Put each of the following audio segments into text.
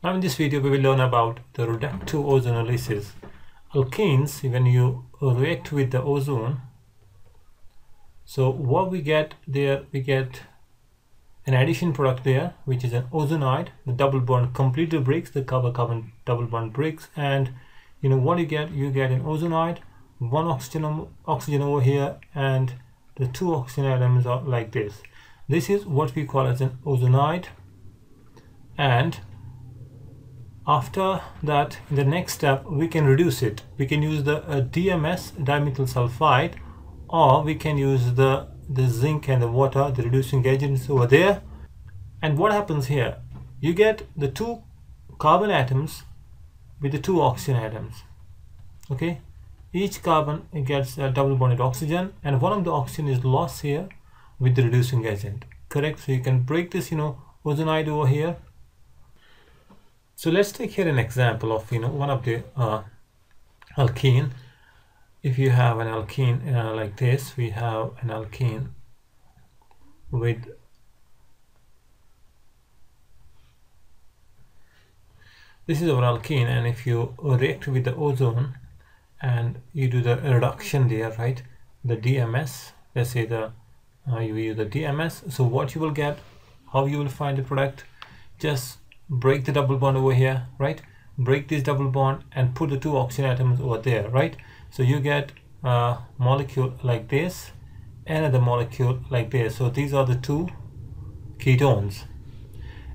Now in this video we will learn about the reductive ozonolysis. Alkenes, when you react with the ozone, so what we get there, we get an addition product there, which is an ozonide. The double bond completely breaks, the carbon-carbon double bond breaks, and you know what you get? You get an ozonide, one oxygen, oxygen over here, and the two oxygen atoms are like this. This is what we call as an ozonide, and after that in the next step we can reduce it. We can use the uh, DMS dimethyl sulfide or we can use the the zinc and the water the reducing agents over there. And what happens here? You get the two carbon atoms with the two oxygen atoms okay? Each carbon gets a double bonded oxygen and one of the oxygen is lost here with the reducing agent correct? So you can break this you know ozonide over here so let's take here an example of you know one of the uh, alkene. If you have an alkene uh, like this, we have an alkene with this is our alkene and if you react with the ozone and you do the reduction there right the DMS let's say the uh, you use the DMS so what you will get how you will find the product just break the double bond over here right? Break this double bond and put the two oxygen atoms over there right? So you get a molecule like this and another molecule like this. So these are the two ketones.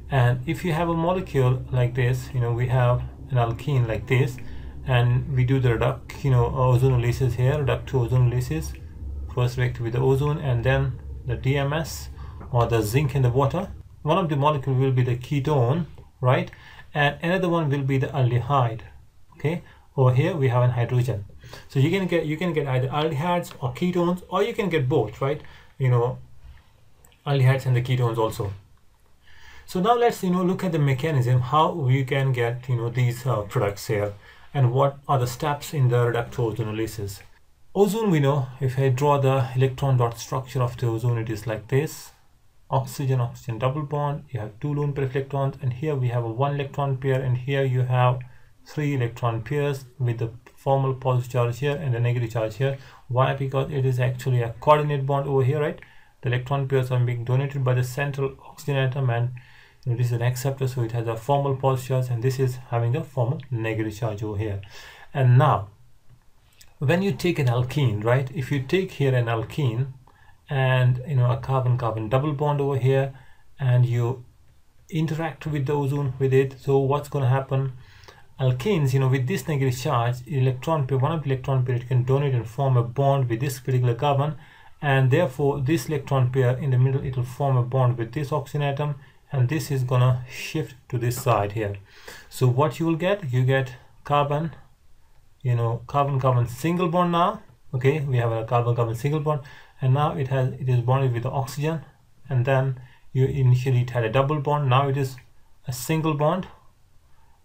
And if you have a molecule like this you know we have an alkene like this and we do the reduct you know ozonolysis here reductive ozonolysis first react with the ozone and then the DMS or the zinc in the water. One of the molecule will be the ketone right? And another one will be the aldehyde okay? Over here we have an hydrogen. So you can get you can get either aldehydes or ketones or you can get both right? You know aldehydes and the ketones also. So now let's you know look at the mechanism how we can get you know these uh, products here and what are the steps in the reductive ozonolysis ozone we know if i draw the electron dot structure of the ozone it is like this oxygen oxygen double bond you have two lone pair electrons and here we have a one electron pair and here you have three electron pairs with the formal positive charge here and the negative charge here. Why? Because it is actually a coordinate bond over here right? The electron pairs are being donated by the central oxygen atom and this is an acceptor so it has a formal positive charge and this is having a formal negative charge over here. And now when you take an alkene right if you take here an alkene and you know a carbon carbon double bond over here and you interact with the ozone with it. So what's going to happen? Alkenes you know with this negative charge electron pair one of electron pair it can donate and form a bond with this particular carbon and therefore this electron pair in the middle it will form a bond with this oxygen atom and this is gonna shift to this side here. So what you will get? You get carbon you know carbon carbon single bond now okay we have a carbon carbon single bond and now it has it is bonded with the oxygen and then you initially it had a double bond now it is a single bond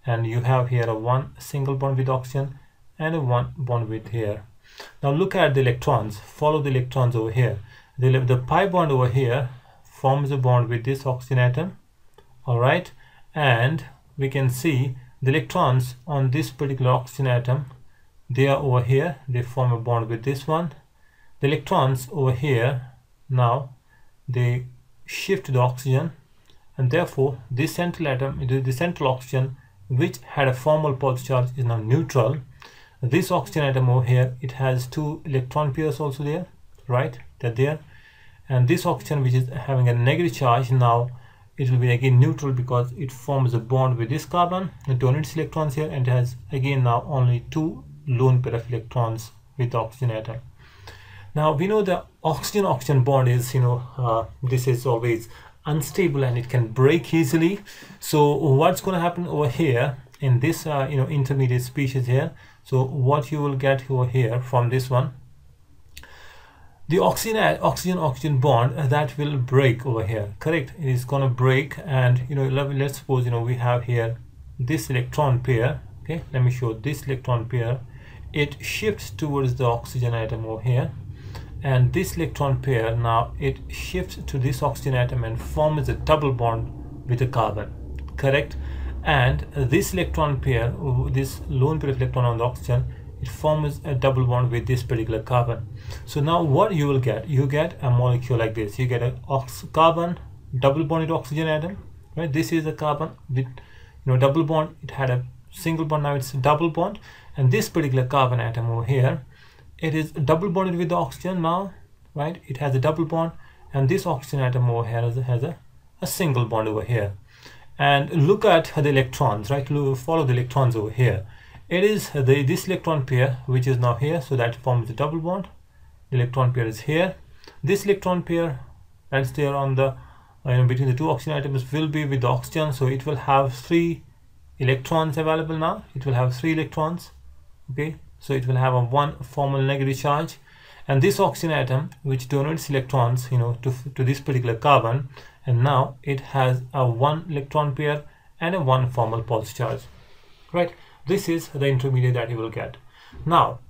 and you have here a one single bond with oxygen and a one bond with here. Now look at the electrons follow the electrons over here. The, the pi bond over here forms a bond with this oxygen atom all right? And we can see the electrons on this particular oxygen atom they are over here. They form a bond with this one. The electrons over here now they shift the oxygen and therefore this central atom the central oxygen which had a formal positive charge is now neutral. This oxygen atom over here it has two electron pairs also there right? They're there. And this oxygen which is having a negative charge now it will be again neutral because it forms a bond with this carbon. It donates electrons here and it has again now only two lone pair of electrons with oxygen atom now we know the oxygen oxygen bond is you know uh, this is always unstable and it can break easily. So what's going to happen over here in this uh, you know intermediate species here? So what you will get over here from this one? The oxygen oxygen bond uh, that will break over here correct? It is going to break and you know let, let's suppose you know we have here this electron pair okay? Let me show this electron pair it shifts towards the oxygen atom over here and this electron pair now it shifts to this oxygen atom and forms a double bond with a carbon correct? And this electron pair this lone pair of electron on the oxygen it forms a double bond with this particular carbon. So now what you will get? You get a molecule like this. You get a carbon double bonded oxygen atom right? This is a carbon with you know double bond. It had a single bond now it's double bond. And this particular carbon atom over here it is double bonded with the oxygen now right? It has a double bond. And this oxygen atom over here has a, has a, a single bond over here. And look at the electrons right? Follow the electrons over here. It is the this electron pair which is now here so that forms the double bond. The electron pair is here. This electron pair that's there on the uh, you know, between the two oxygen atoms will be with the oxygen so it will have three electrons available now. It will have three electrons okay? So it will have a one formal negative charge. And this oxygen atom which donates electrons you know to, to this particular carbon and now it has a one electron pair and a one formal positive charge right? This is the intermediate that you will get. Now,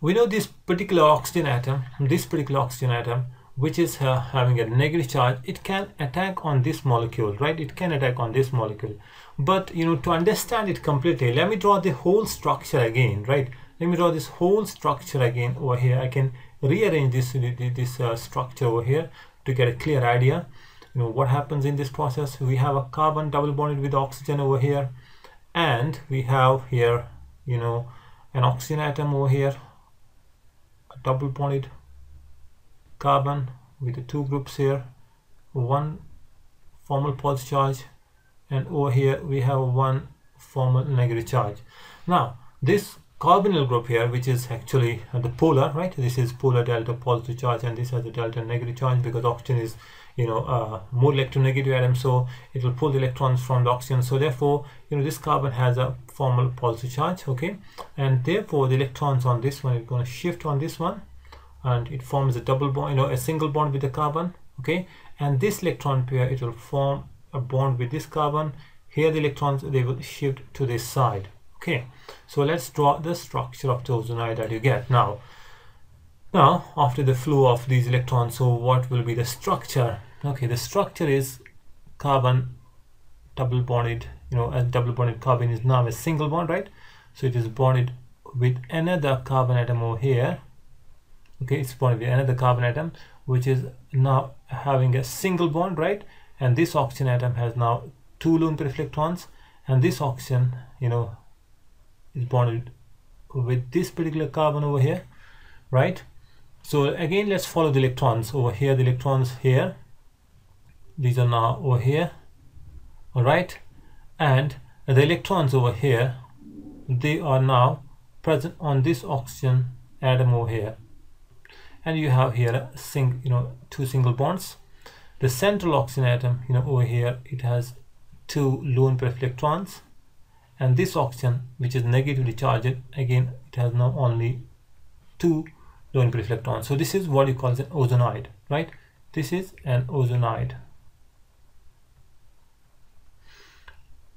we know this particular oxygen atom, this particular oxygen atom, which is uh, having a negative charge, it can attack on this molecule, right? It can attack on this molecule. But, you know, to understand it completely, let me draw the whole structure again, right? Let me draw this whole structure again over here. I can rearrange this, this uh, structure over here to get a clear idea. You know, what happens in this process? We have a carbon double bonded with oxygen over here and we have here you know an oxygen atom over here a double bonded carbon with the two groups here. One formal positive charge and over here we have one formal negative charge. Now this carbonyl group here which is actually the polar right? This is polar delta positive charge and this has a delta negative charge because oxygen is you know uh, more electronegative atom so it will pull the electrons from the oxygen. So therefore you know this carbon has a formal positive charge okay? And therefore the electrons on this one is going to shift on this one and it forms a double bond you know a single bond with the carbon okay? And this electron pair it will form a bond with this carbon. Here the electrons they will shift to this side okay? So let's draw the structure of the that you get. Now now after the flow of these electrons so what will be the structure? Okay the structure is carbon double bonded you know a double bonded carbon is now a single bond right? So it is bonded with another carbon atom over here okay it's bonded with another carbon atom which is now having a single bond right? And this oxygen atom has now two lone pair electrons and this oxygen you know is bonded with this particular carbon over here right? So again let's follow the electrons over here. The electrons here these are now over here all right? And the electrons over here they are now present on this oxygen atom over here and you have here a sing you know two single bonds. The central oxygen atom you know over here it has two lone pair of electrons and this oxygen which is negatively charged again it has now only two lone pair of electrons so this is what you call an ozonide right? This is an ozonide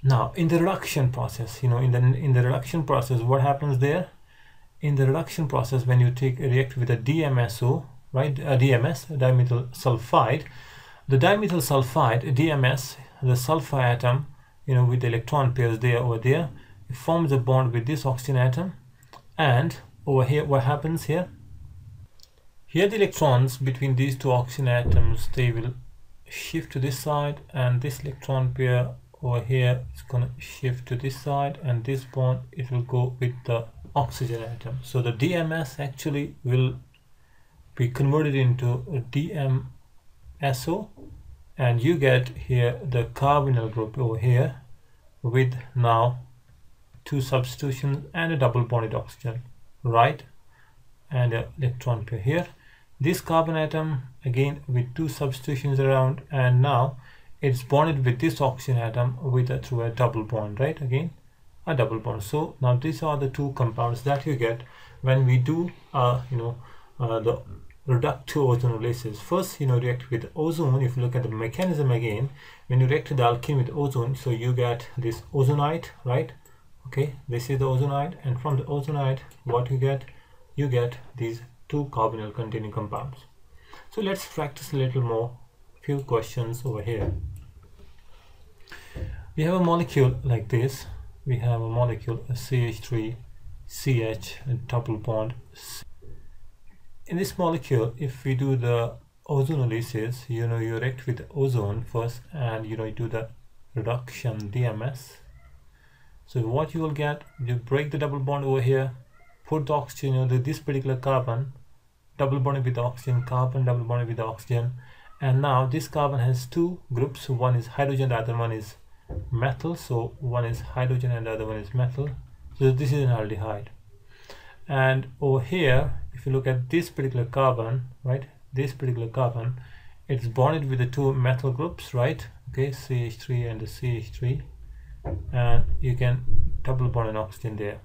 now in the reduction process you know in the in the reduction process what happens there in the reduction process when you take react with a DMSO right a DMS dimethyl sulfide. The dimethyl sulfide DMS the sulfur atom you know with the electron pairs there over there it forms a bond with this oxygen atom. And over here what happens here? Here the electrons between these two oxygen atoms they will shift to this side and this electron pair over here is going to shift to this side and this bond it will go with the oxygen atom. So the DMS actually will be converted into DMSO and you get here the carbonyl group over here with now two substitutions and a double bonded oxygen right? And an electron pair here. This carbon atom again with two substitutions around and now it's bonded with this oxygen atom with a, through a double bond right again a double bond. So now these are the two compounds that you get when we do uh, you know uh, the reductive ozonolysis first you know react with ozone. If you look at the mechanism again when you react the alkene with ozone so you get this ozonide right? Okay this is the ozonide and from the ozonide what you get? You get these two carbonyl containing compounds. So let's practice a little more few questions over here. We have a molecule like this we have a molecule a CH3 CH double bond. In this molecule if we do the ozonolysis you know you react with ozone first and you know you do the reduction DMS so what you will get you break the double bond over here put the oxygen you know this particular carbon double bond with oxygen carbon double bond with oxygen. And now this carbon has two groups. One is hydrogen the other one is methyl so one is hydrogen and the other one is methyl. So this is an aldehyde. And over here if you look at this particular carbon right this particular carbon it's bonded with the two methyl groups right okay CH3 and the CH3 and you can double bond an oxygen there